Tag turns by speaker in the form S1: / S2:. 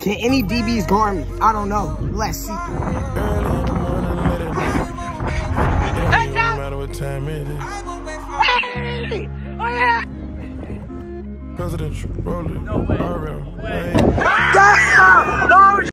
S1: Can any DBs guard me? I don't know. Let's see.
S2: Presidential, roll it. No way.
S1: Damn! No!